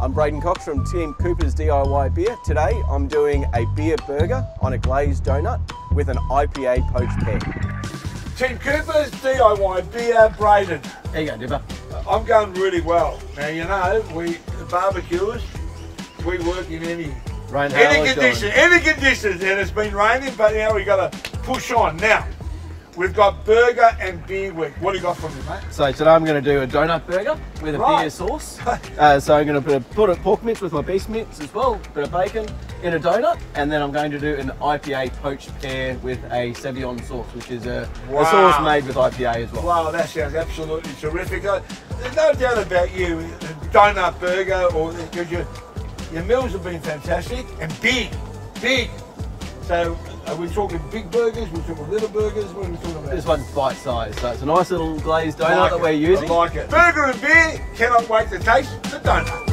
I'm Braydon Cox from Team Cooper's DIY Beer. Today I'm doing a beer burger on a glazed donut with an IPA poached pear. Team Cooper's DIY beer, Braydon. There you go, Dipper. I'm going really well. Now you know we the barbecuers, we work in any Rain, any or condition, shine. any conditions, and it's been raining, but now we got to push on. Now we've got burger and beer week. What do you got for me, mate? So today I'm going to do a donut burger with a Right. beer sauce. Uh, so I'm going to put a, put a pork mince with my beef mince as well, bit of bacon in a donut, and then I'm going to do an IPA poached pear with a sabayon sauce, which is a, Wow. a sauce made with IPA as well. Wow, that sounds absolutely terrific. Uh, There's no doubt about you, donut burger, or your your meals have been fantastic and big, big. So are we talking big burgers? We're talking little burgers. What are we talking about? This one's bite sized, so it's a nice little glazed donut Like that we're using. I like it. Burger and beer. Cannot wait to taste the donut.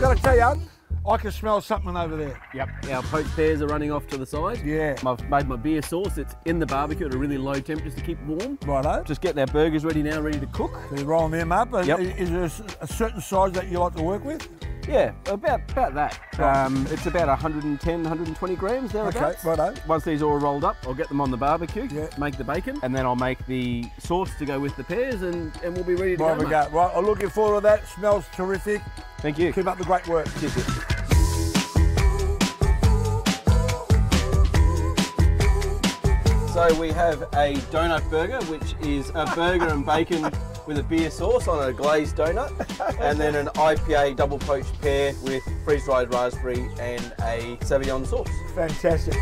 Got to tell you, I can smell something over there. Yep. Our poached pears are running off to the side. Yeah. I've made my beer sauce. It's in the barbecue at a really low temp just to keep warm. Righto. Just getting our burgers ready now, ready to cook. They're rolling them up. Yep. Is there a certain size that you like to work with? Yeah, about about that. Right. Um, it's about 110, 120 grams Okay, thereabouts. righto. Once these are all rolled up, I'll get them on the barbecue, Yeah. make the bacon, and then I'll make the sauce to go with the pears, and, and we'll be ready to Right, go. we mate. go. Right, I'm looking forward to that. Smells terrific. Thank you. Keep up the great work. Cheers. So we have a donut burger, which is a burger and bacon with a beer sauce on a glazed donut, and then an IPA double poached pear with freeze-dried raspberry and a Sauvignon sauce. Fantastic.